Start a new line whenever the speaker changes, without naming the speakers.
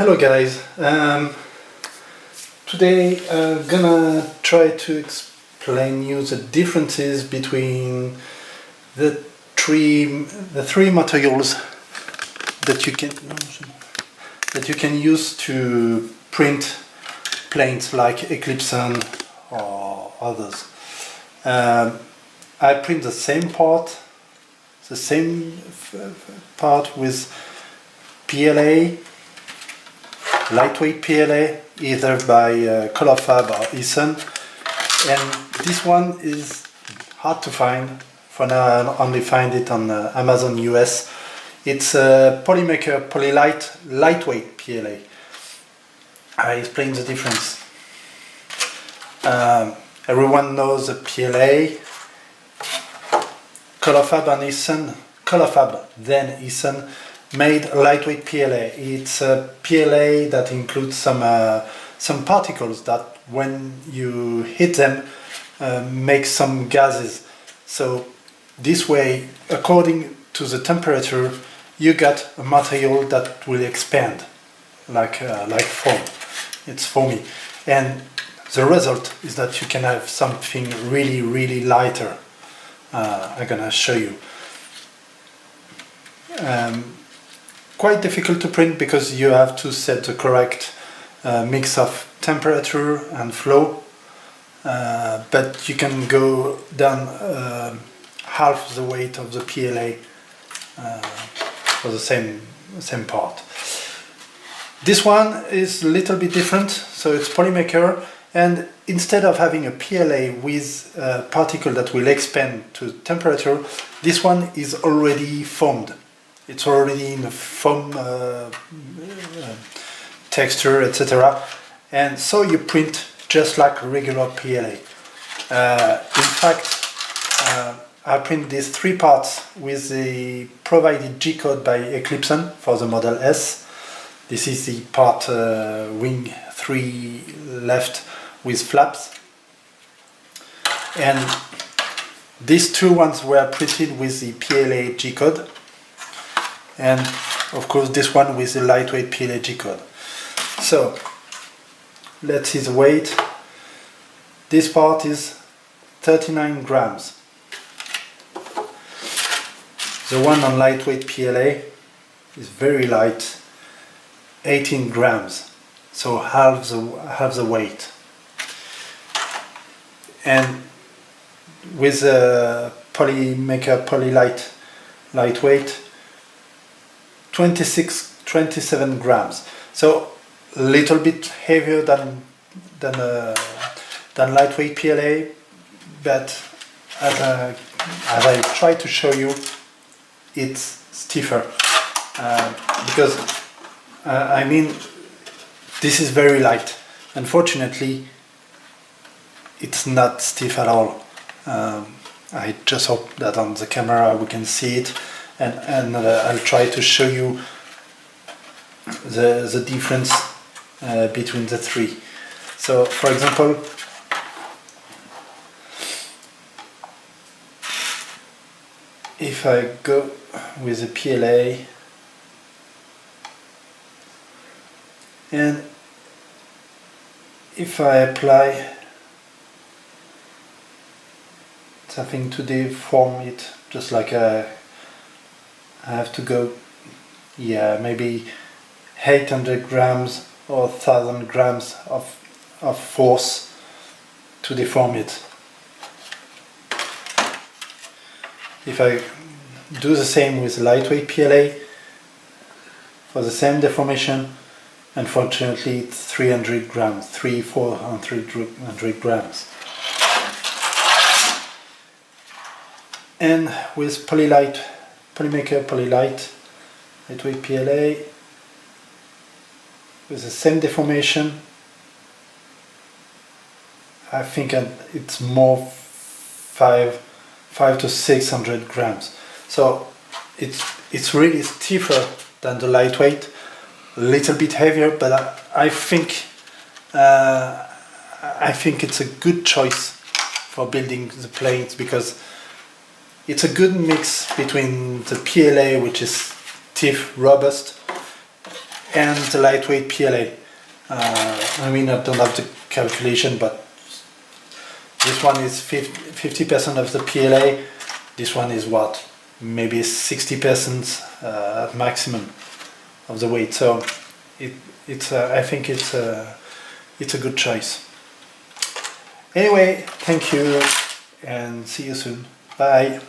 Hello guys, um, today I'm gonna try to explain you the differences between the three the three materials that you can that you can use to print planes like Eclipson or others. Um, I print the same part, the same part with PLA, lightweight PLA, either by uh, ColorFabb or eSUN. And this one is hard to find. For now, I only find it on uh, Amazon US. It's a Polymaker Polylite lightweight PLA. I explain the difference. Um, everyone knows the PLA, ColorFabb and eSUN, ColorFabb then eSUN made lightweight PLA. It's a PLA that includes some uh, some particles that when you hit them uh, make some gases. So this way, according to the temperature, you get a material that will expand like uh, like foam. It's foamy, and the result is that you can have something really really lighter. Uh, I'm gonna show you. Um, quite difficult to print because you have to set the correct uh, mix of temperature and flow uh, but you can go down uh, half the weight of the PLA uh, for the same same part. This one is a little bit different so it's Polymaker and instead of having a PLA with a particle that will expand to temperature this one is already formed it's already in a foam uh, uh, texture, etc. And so you print just like regular PLA. Uh, in fact, uh, I print these three parts with the provided G-code by Eclipson for the Model S. This is the part uh, wing 3 left with flaps. And these two ones were printed with the PLA G-code and of course this one with the lightweight PLA G-code. So let's see the weight. This part is 39 grams. The one on lightweight PLA is very light, 18 grams, so half the half the weight. And with a Polylite lightweight, 26, 27 grams. So a little bit heavier than than uh, than lightweight PLA, but as, as I try to show you, it's stiffer uh, because uh, I mean this is very light. Unfortunately, it's not stiff at all. Um, I just hope that on the camera we can see it and, and uh, I'll try to show you the, the difference uh, between the three. So for example, if I go with a PLA and if I apply something to deform it just like a I have to go, yeah, maybe 800 grams or 1000 grams of, of force to deform it. If I do the same with lightweight PLA, for the same deformation, unfortunately it's 300 grams, 3 400 grams. And with Polylite Polymaker Polylite lightweight PLA with the same deformation. I think it's more five five to six hundred grams. So it's it's really stiffer than the lightweight. A little bit heavier but I, I think uh, I think it's a good choice for building the planes because it's a good mix between the PLA, which is stiff, robust, and the lightweight PLA. Uh, I mean, I don't have the calculation, but this one is 50% of the PLA. This one is what? Maybe 60% uh, at maximum of the weight. So it, it's, uh, I think it's, uh, it's a good choice. Anyway, thank you and see you soon. Bye.